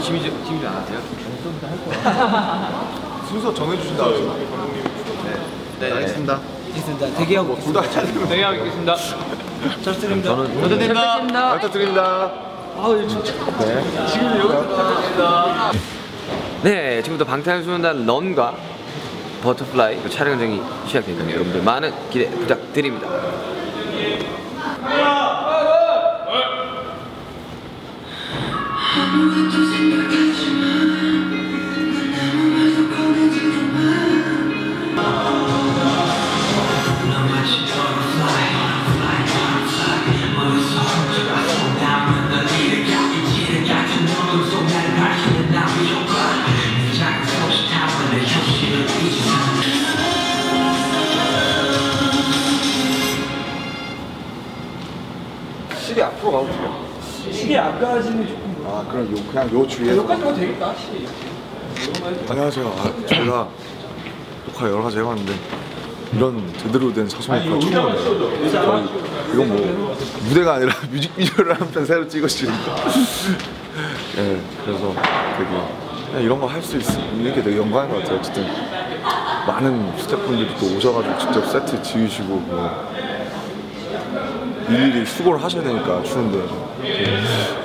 오늘 지미 지미 안 하세요? 순서 정해주신다 네, 알겠습니다. 있습니다. 대기하고 둘다 잘리면 대기하고 있겠습니다. 잘 드립니다. 저는 부탁드립니다. 부탁드립니다 네, 지금부터 방탄소년단 Run과 Butterfly 그 촬영 전이 시작됩니다. 여러분들 많은 기대 부탁드립니다. 실이 앞으로 가도 돼요? 시계 앞까지는 조금 아 그럼 요, 그냥 요 주위에서. 여기까지 가도 되겠다. 시계. 안녕하세요. 아, 저희가 녹화 여러 가지 해봤는데 이런 제대로 된 사소미가 처음이에요. 거의 이건 뭐 무대가 아니라 뮤직비디오를 한 편 새로 찍으시니까 예 그래서 되게 그냥 이런 거 할 수 있는 게 되게 영광인 것 같아요. 어쨌든 많은 스태프분들이 또 오셔가지고 직접 세트 지으시고 뭐 일일이 수고를 하셔야 되니까 추운데.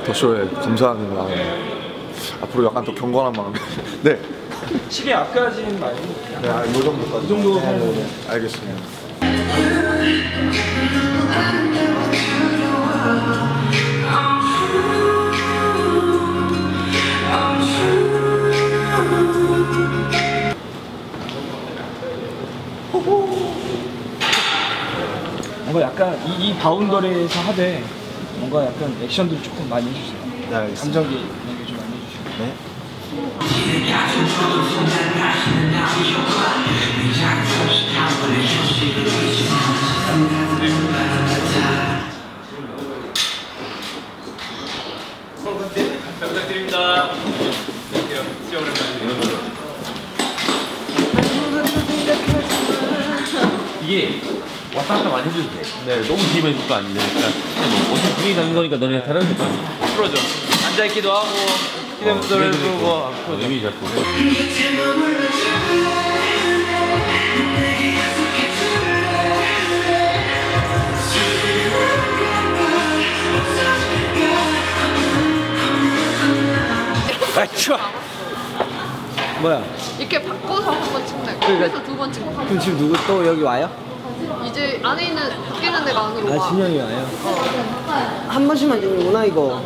더 쇼에 감사하는 마음 앞으로 약간 더 경건한 마음에. 네. 시계 앞까지는 말고 네, 아, 요 정도까지. 이 정도 네, 네, 네. 알겠습니다. 뭔가 약간 이, 이 바운더리에서 하되 뭔가 약간 액션들을 조금 많이 해주세요. 네, 알겠습니다. 감정기 얘기 좀 많이 해주시고. 네. 부탁드립니다. 이게 왔다 갔다 많이 해줘도 돼. 네, 너무 뒤면 것도 아닌데. 그러니까 그냥 뭐 어차피 분위기 잡는 거니까 너네 다른 데 풀어줘. 앉아있기도 하고, 휴대폰을 부르고. 어, 의미 잡고. 아 추워. 뭐야? 이렇게 바꿔서 한 번 찍네. 그러니까- 그래서 두 번 찍고 그럼 지금 누구 또 여기 와요? 이제 안에 있는 바뀌는 데가 안으로 아 와. 진 형이 와요. 한 번씩만 찍는구나 이거.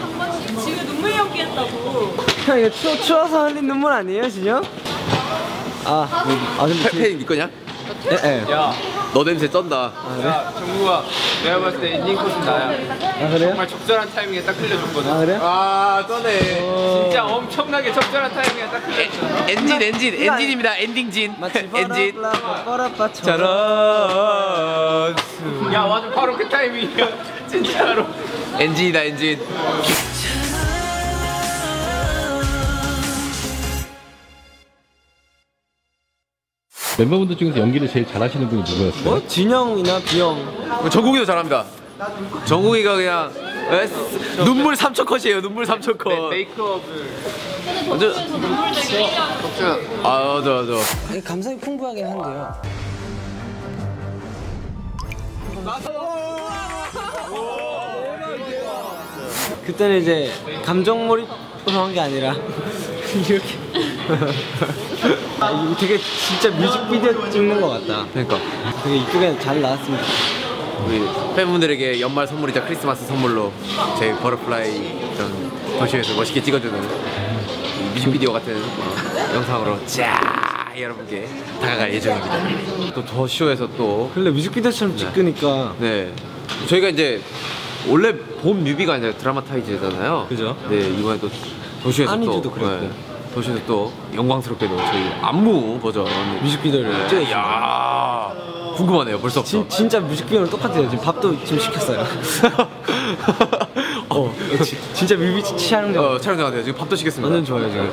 한 번씩 지금 눈물 연기 했다고. 형 이거 추워, 추워서 흘린 눈물 아니에요 진 형? 아, 아 근데 제- 팬이 네 거냐? 예, 예. 야, 너 냄새 쩐다. 아, 정국아, 내가 봤을 때 엔딩 컷은 나야. 아 그래요? 정말 적절한 타이밍에 딱 흘려줬거든. 아 그래? 아, 떠네. 어. 진짜 엄청나게 적절한 타이밍에 딱 흘려줬어. 엔진, 엔진, 엔진입니다. 엔딩진. 엔진. 저런. 야, 맞아. 바로 그 타이밍이야. 진짜로. 엔진이다, 엔진. 멤버분들 중에서 연기를 제일 잘하시는 분이 누구였어요? 뭐? 진영이나 비영. 정국이도 잘합니다. 정국이가 그냥 에, 눈물 3초 컷이에요. 눈물 3초 컷. 메이크업을. 완전. 아, 맞아, 맞아. 감성이 풍부하긴 한데요. 그때는 이제 감정 몰입으로 한 게 아니라 이렇게 아, 이거 되게 진짜 뮤직비디오 찍는 것 같다. 그러니까. 되게 이쁘게 잘 나왔습니다. 우리 팬분들에게 연말 선물이자 크리스마스 선물로 저희 Butterfly 전 The Show에서 멋있게 찍어주는 이 뮤직비디오 같은 어, 영상으로 자 여러분께 다가갈 예정입니다. 또 The Show에서 또 근데 뮤직비디오처럼 찍으니까 네. 저희가 이제 원래 본 뮤비가 아니라 dramatize잖아요. 그죠? 네, 이번에 또 도시에서 아니즈도 또 그랬고. 네, The Show에서 또 영광스럽게도 저희 안무 버전 뮤직비디오를 네. 야 궁금하네요. 벌써부터. 진, 진짜 뮤직비디오랑 똑같아요. 지금 밥도 지금 시켰어요. 어, 지- 진짜 뮤비 촬영장. 어, 촬영장 같아요. 지금 밥도 시켰습니다. 완전 좋아요 지금.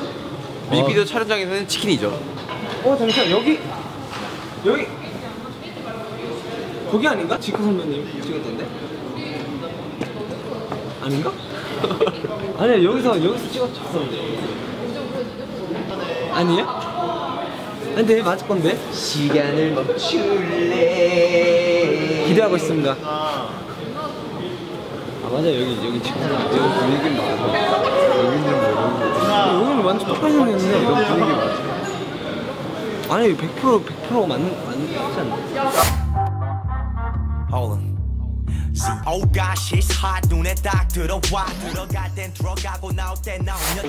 뮤직비디오 촬영장에서는 치킨이죠. 어 잠시만 여기 여기 거기 아닌가? 지크 선배님 찍었던데? 아닌가? 아니야 여기서 여기서 찍었었는데 아니야? 근데 맞을 건데? 시간을 멈출래 기대하고 있습니다. 아 맞아 여기 여기 지금 여기 분위기 맞아. 여기는 모르고. 여기는 완전 생겼는데 이런 분위기 맞아. 아니 100% 100% 맞는 맞는 거지 않나? Hold on. See, oh gosh, it's hot. 눈에 딱 들어와. 들어갈 땐 들어가고 나올 땐 나오면.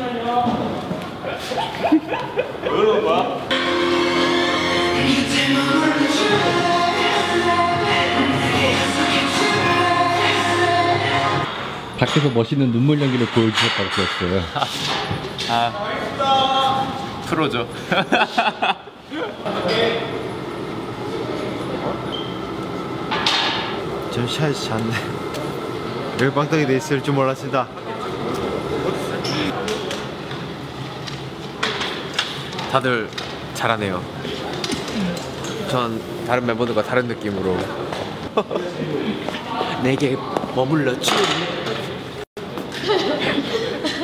밖에서 멋있는 눈물 연기를 보여주셨다고 들었어요. 프로죠. 전 샷이 잤네. 여기 빵떡이 돼 있을 줄 몰랐습니다 다들 잘하네요. 전 다른 멤버들과 다른 느낌으로. 내게 머물러 줄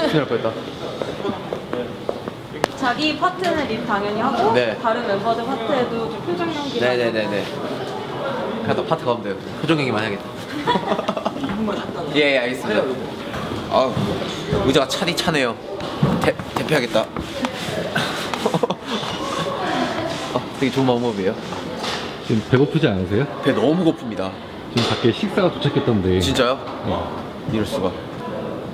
큰일 날 뻔했다. 자기 파트는 립 당연히 하고 네. 다른 멤버들 파트에도 좀 표정 연기를 네네네네. 하나 더 파트가 없면 돼요 표정 연기만 해야겠다. 예, 예 알겠습니다. 아 의자가 차디 차네요. 대, 대피하겠다. 아, 되게 좋은 방법이에요 지금 배고프지 않으세요? 배 너무 고픕니다 지금 밖에 식사가 도착했던데. 진짜요? 이럴 수가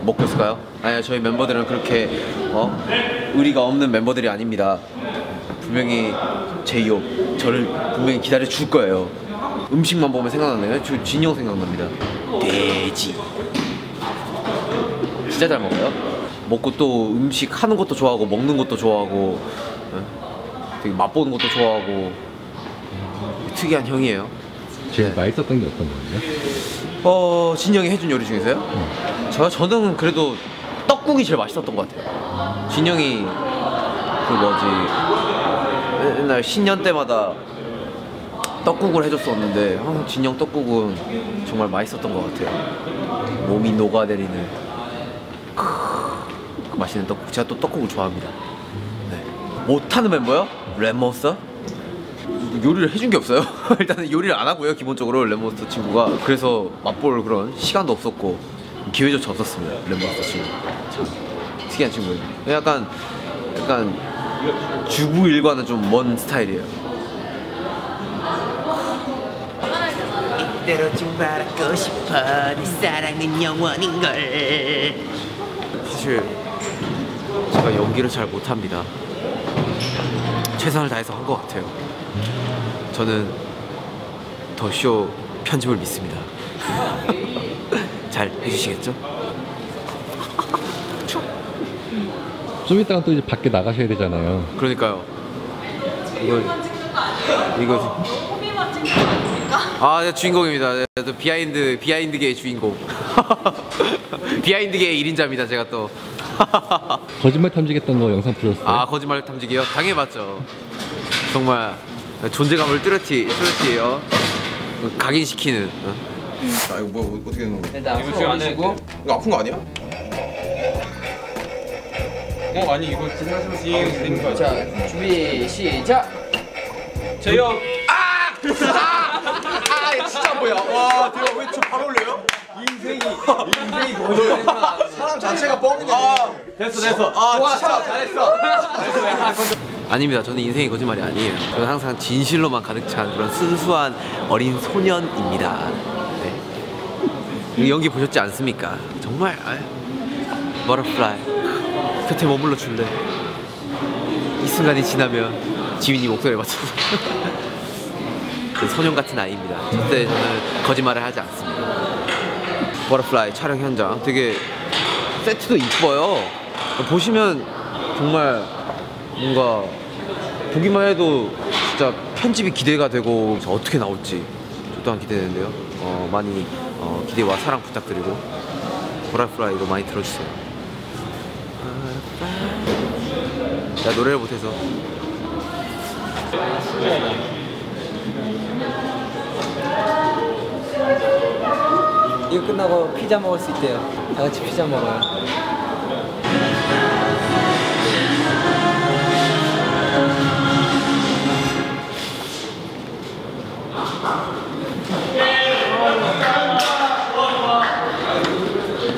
먹고 있을까요? 아니요 저희 멤버들은 그렇게 어 의리가 없는 멤버들이 아닙니다 분명히 제이홉 저를 분명히 기다려 줄 거예요 음식만 보면 생각나네요 저형 생각납니다 돼지 진짜 잘 먹어요 먹고 또 음식 하는 것도 좋아하고 먹는 것도 좋아하고 어? 되게 맛보는 것도 좋아하고 특이한 형이에요 제일 맛있었던 게 어떤 거예요? 어, 진영이 해준 요리 중에서요? 저, 저는 그래도 떡국이 제일 맛있었던 것 같아요. 진영이 그 뭐지 옛날 신년 때마다 떡국을 해줬었는데 항상 진영 떡국은 정말 맛있었던 것 같아요. 몸이 녹아내리는 크, 그 맛있는 떡국. 제가 또 떡국을 좋아합니다. 네. 못하는 멤버요? 랩몬스터? 요리를 해준 게 없어요. 일단은 요리를 안 하고요, 기본적으로 랩몬스터 친구가. 그래서 맛볼 그런 시간도 없었고 기회조차 없었습니다, 랩몬스터 친구. 참 특이한 친구예요. 약간 약간 주부 일과는 좀 먼 스타일이에요. 이대로 좀 바라고 싶어. 네 사랑은 영원인걸. 사실 제가 연기를 잘 못합니다. 최선을 다해서 한 것 같아요. 저는 The Show 편집을 믿습니다. 잘 해주시겠죠? 좀 이따가 또 이제 밖에 나가셔야 되잖아요. 그러니까요. 이거 이거? 아, 네, 주인공입니다. 네, 또 behind behind계의 주인공. 비하인드계의 1인자입니다. 제가 또. 거짓말 탐지겠다는 거 영상 보셨어요? 아 거짓말 탐지기요? 당해봤죠. 정말 존재감을 뚜렷이 뚜렷이에요. 각인시키는. 어? 아 이거 뭐 어떻게 되는 거야? 일단 앞으로 올리시고 이거 아픈 거 아니야? 자 준비 시작. 제이홉 아 진짜 뭐야? 와 대박 왜저 바로 올려요? 인생이 인생이 뭐야? 사람 자체가 뻥이네. 아 됐어 됐어. 아 진짜 잘했어. 아닙니다. 저는 인생이 거짓말이 아니에요. 저는 항상 진실로만 가득 찬 그런 순수한 어린 소년입니다. 네. 이 연기 보셨지 않습니까? 정말 아, Butterfly 곁에 머물러 줄래. 이 순간이 지나면 지민이 목소리에 맞춰서 그 소년 같은 아이입니다. 절대 저는 거짓말을 하지 않습니다. Butterfly 촬영 현장 되게 세트도 이뻐요. 보시면 정말 뭔가 보기만 해도 진짜 편집이 기대가 되고 어떻게 나올지 저 또한 기대되는데요. 어, 많이 어, 기대와 사랑 부탁드리고 Butterfly도 많이 들어주세요. 나 노래를 못해서 이거 끝나고 피자 먹을 수 있대요. 다 같이 피자 먹어요.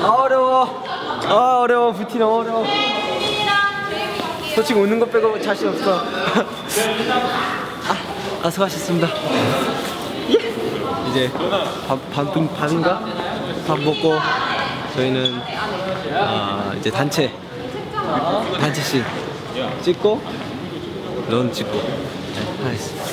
아 어려워. 아 어려워. 부티 너무 어려워. 솔직히 웃는 것 빼고 자신 없어. 아, 아 수고하셨습니다. 이제 밥, 밥, 밥인가? 밥 먹고 저희는 아, 이제 단체 단체 씬 찍고 런 찍고. 네, 하겠습니다.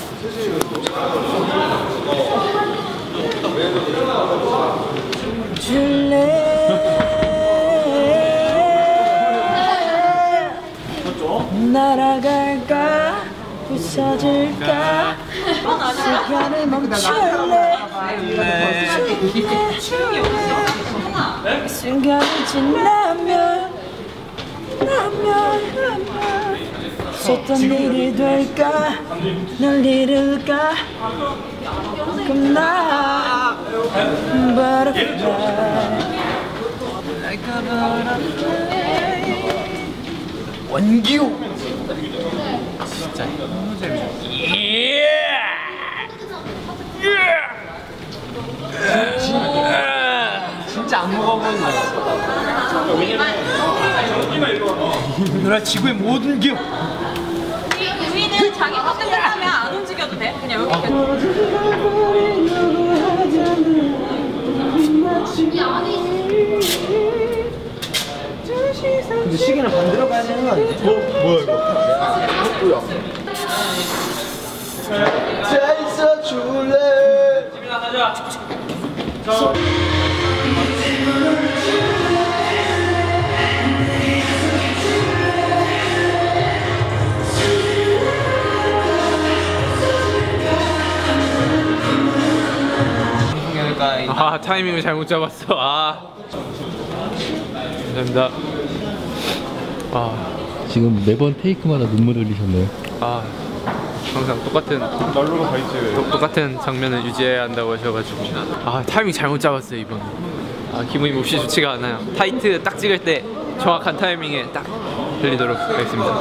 날아갈까? 부서질까? 시간을 멈출래 순간이 지나면 나면 나면 쏟던 일이 될까 널 잃을까 그럼 나 butterfly like a butterfly 원기호 진짜 안 먹어본 누나 지구의 모든 기억 우리는 자기 파트 끝나면 안 움직여도 돼. 그냥 여기까지. 근데 시계는 반대로 가야 되는 거 아니지? 아 타이밍을 잘못 잡았어. 아 감사합니다. 아, 지금 매번 take마다 눈물 흘리셨네요. 아 항상 똑같은 날로로 가있지. 똑같은 장면을 유지해야 한다고 하셔가지고 아 타이밍 잘못 잡았어요 이번. 아 기분이 몹시 좋지가 않아요. tight 딱 찍을 때 정확한 타이밍에 딱 흘리도록 하겠습니다.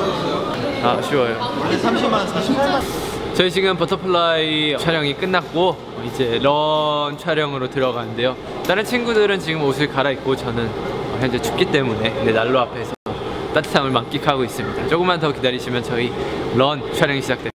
아 아쉬워요. 원래 30만 40만 저희 지금 Butterfly 촬영이 끝났고 이제 Run 촬영으로 들어가는데요. 다른 친구들은 지금 옷을 갈아입고 저는 현재 춥기 때문에 네, 난로 앞에서 따뜻함을 만끽하고 있습니다. 조금만 더 기다리시면 저희 런 촬영이 시작됩니다.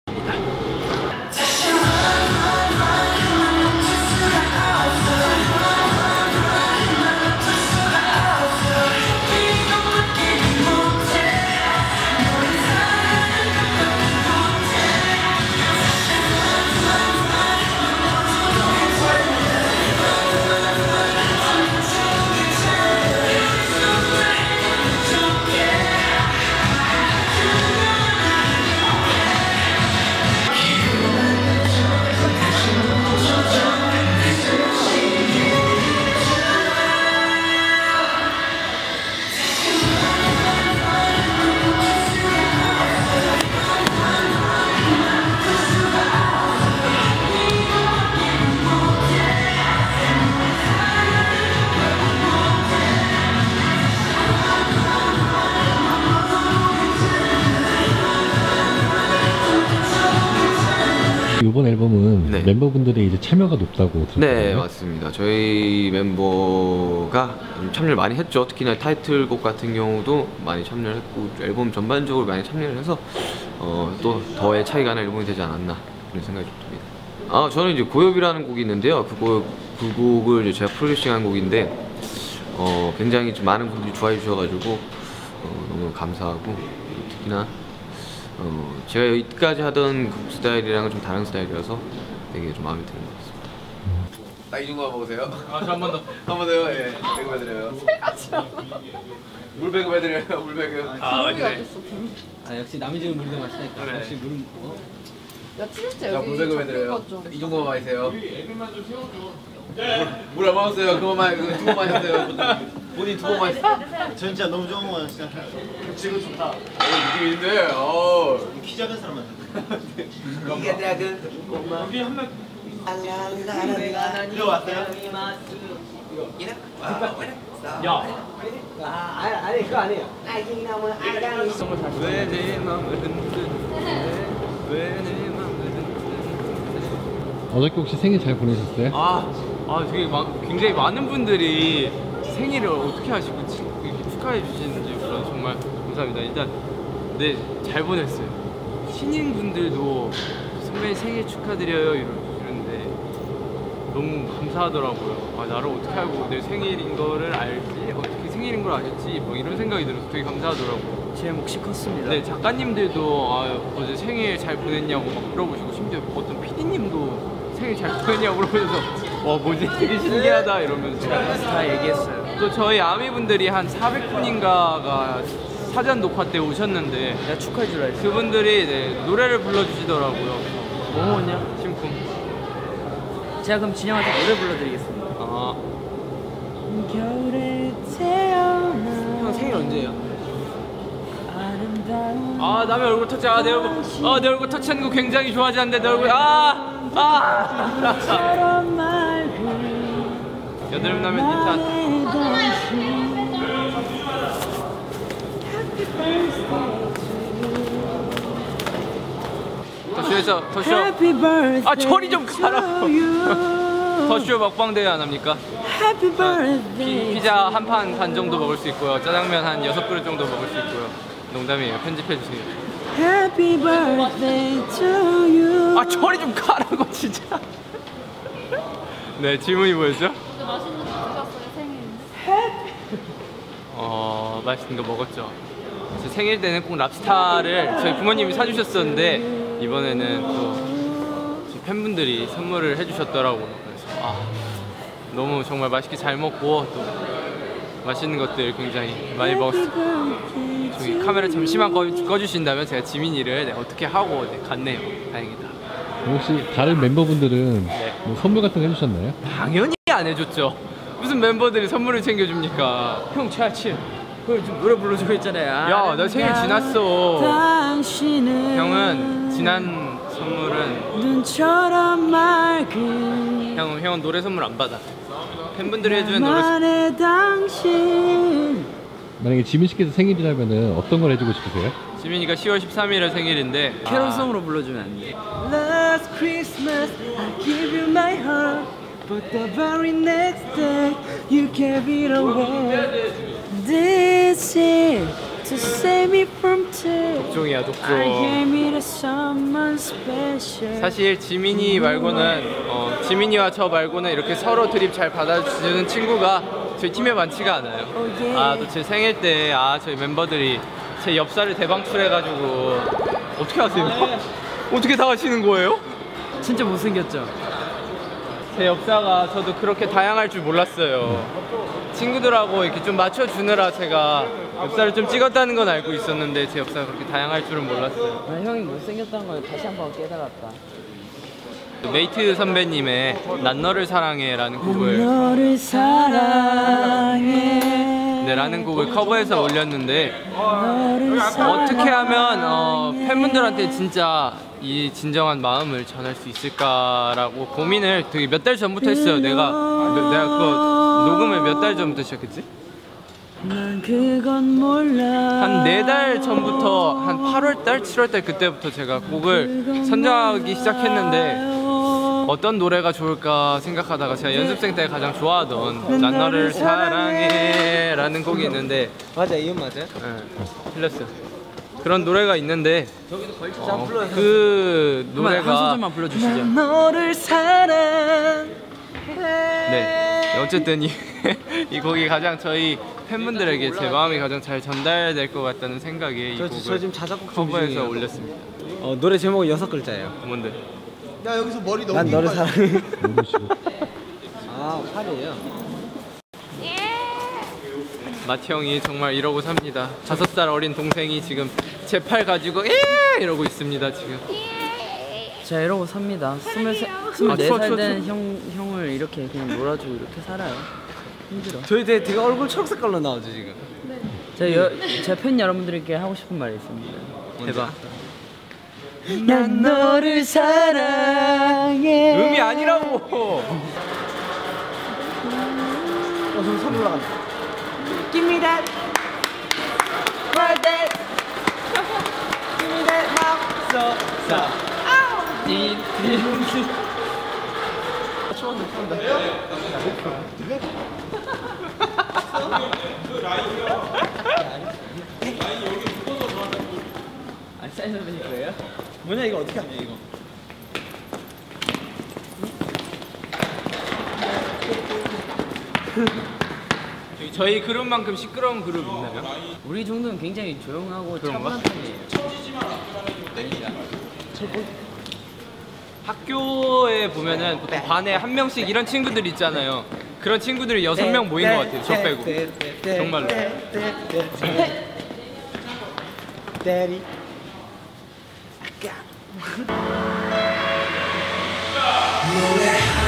멤버분들의 이제 참여가 높다고 들었거든요. 네 맞습니다. 저희 멤버가 좀 참여를 많이 했죠. 특히나 타이틀곡 같은 경우도 많이 참여를 했고 앨범 전반적으로 많이 참여를 해서 어, 또 더의 차이가 나는 앨범이 되지 않았나 그런 생각이 좀 듭니다. 아 저는 이제 고엽이라는 곡이 있는데요. 그, 곡, 그 곡을 제가 프로듀싱한 곡인데 어, 굉장히 좀 많은 분들이 좋아해 주셔가지고 어, 너무 감사하고 특히나 어, 제가 여기까지 하던 곡 스타일이랑은 좀 다른 스타일이라서 되게 좀 마음에 드는 것 같습니다. 딱 이 정도만 먹으세요? 아, 한번 더. 한 번 더요? 예. 배급해드려요. 물 배급해드려요, 물 배급. 아, 맞네. 아 역시 남이 주는 물도 맛있다니까 역시 물은 어? 자, 물 배급해드려요. 이 정도만 마세요. 물안 먹었어요. 그거만, 그거 두번 마셨어요. 본인 두 번 마셨어요. 저 진짜 너무 좋은 거 진짜 어, 느낌 있는데, 어. 키 작은 사람한테 왜내 맘을 흔드네 왜내 맘을 흔드네 어저께 혹시 생일 잘 보내셨어요? 아, 아 되게 마, 굉장히 많은 분들이 생일을 어떻게 하시고 이렇게 축하해 주시는지 몰라 정말 감사합니다. 일단 네 잘 보냈어요. 신인 분들도 선배님 생일 축하드려요 이러, 이러는데 너무 감사하더라고요. 아 나를 어떻게 알고 내 생일인 거를 알지 어떻게 생일인 걸 알겠지 뭐 이런 생각이 들어서 되게 감사하더라고요. 제 몫이 컸습니다. 네 작가님들도 아, 어제 생일 잘 보냈냐고 막 물어보시고 심지어 어떤 PD님도 생일 잘 보냈냐고 물어보셔서 와 뭐지 되게 신기하다 이러면서 다 얘기했어요. 또 저희 아미분들이 한 400분인가가 사전 녹화 때 오셨는데 내가 축하해 주라 했어. 그분들이 네, 노래를 불러주시더라고요 뭐 먹었냐? 심쿵 제가 그럼 진영한테 노래 불러드리겠습니다. 아, 겨울에 태어나 형 생일 언제예요? 아 남의 얼굴 터치 아내 얼굴 아내 얼굴 터치하는 거 굉장히 좋아하지 않는데 내 얼굴 아아 맑은 여드름 나면 일단 나의 당신 Happy birthday 더쇼에서 더쇼 아, 저리 좀 가라고. 더쇼 먹방 대회 안 합니까? Happy 피, 피자 한 판 반 정도 먹을 수 있고요. 짜장면 한 여섯 그릇 정도 먹을 수 있고요. 농담이에요. 편집해 주세요. Happy birthday to you. 아 저리 좀 가라고 진짜. 네 질문이 뭐였죠? 맛있는 거 드셨어요 생일? 어 맛있는 거 먹었죠. 제 생일 때는 꼭 랍스타를 저희 부모님이 사주셨었는데 이번에는 또제 팬분들이 선물을 해주셨더라고요. 그래서 아 너무 정말 맛있게 잘 먹고 또 맛있는 것들 굉장히 많이 먹었어요. 저기 카메라 잠시만 꺼, 꺼주신다면 제가 지민이를 네, 어떻게 하고 네, 갔네요. 다행이다. 혹시 다른 멤버분들은 네. 뭐 선물 같은 거 해주셨나요? 당연히 안 해줬죠. 무슨 멤버들이 선물을 챙겨줍니까? 형 최하치 그걸 좀 노래 불러주고 했잖아요. 야 나 생일 지났어. 당신은 형은 지난 선물은 눈처럼 맑은 형, 형은 노래 선물 안 받아. 팬분들이 해주는 노래 당신. 만약에 지민 씨께서 생일이라면은 어떤 걸 해주고 싶으세요? 지민이가 10월 13일에 생일인데 캐롤송으로 불러주면 안 돼. Last Christmas I give you my heart. But the very next day you gave it away. This is to save me from 독종이야 I 독종 사실 지민이 말고는 어, 지민이와 저 말고는 이렇게 서로 드립 잘 받아주는 친구가 저희 팀에 많지가 않아요. 예. 아또 제 생일 때 아 저희 멤버들이 제 엽사를 대방출해가지고 어떻게 하세요? 어떻게 다 하시는 거예요? 진짜 못생겼죠? 제 엽사가 저도 그렇게 다양할 줄 몰랐어요. 친구들하고 이렇게 좀 맞춰주느라 제가 엽사를 좀 찍었다는 건 알고 있었는데 제 엽사가 그렇게 다양할 줄은 몰랐어요. 아, 형이 못생겼다는 걸 다시 한 번 깨달았다. 메이트 선배님의 난 너를 사랑해 라는 곡을 너를 사랑해 네, 라는 곡을 커버해서 올렸는데 어떻게 하면 어, 팬분들한테 진짜 이 진정한 마음을 전할 수 있을까라고 고민을 되게 몇 달 전부터 했어요. 내가 몇- 내가 그거 녹음을 몇 달 전부터 시작했지? 난 그건 몰라 한네 달 전부터 한 8월 달, 7월 달 그때부터 제가 곡을 선정하기 시작했는데 어떤 노래가 좋을까 생각하다가 제가 연습생 때 가장 좋아하던 난 너를 사랑해 라는 곡이 있는데 맞아, 이음 맞아요? 네, 틀렸어요. 그런 노래가 있는데 어, 그한 노래가 소절만 불러주시죠. 난 너를 사랑해 네 어쨌든 이, 이 곡이 가장 저희 팬분들에게 제 마음이 가장 잘 전달될 것 같다는 생각에 이 저, 곡을 저 지금 자작곡 커버해서. 올렸습니다. 어, 노래 제목은 여섯 글자예요. 뭔데? 난 너를 사랑해. 아, 팔이에요. 마티 형이 정말 이러고 삽니다. 다섯 살 어린 동생이 지금 제 팔 가지고 에 이러고 있습니다 지금. 자, 이러고 삽니다. 스물세, 아, 스물네 추워, 살 추워, 된. 형, 형을 이렇게 그냥 놀아주고 이렇게 살아요. 힘들어. 저희 되게, 되게 얼굴 초록색깔로 나오죠, 지금? 제, 여, 제팬 여러분들께 하고 싶은 말이 있습니다. 대박. 난 너를 사랑해 음이 아니라고. 어저 손 올라간다 Give me that Right that Give me that now So so 안 사인 선배님 거예요? 뭐냐 이거 어떻게 하냐 이거. 저희 그룹만큼 시끄러운 그룹 있나요? 우리 정도는 굉장히 조용하고? 참한 편이에요. 학교에 보면은 보통 반에 한 명씩 이런 친구들 있잖아요. 그런 친구들이 여섯 명 모인 것 같아요. 저 빼고. 정말로. Daddy 노래하는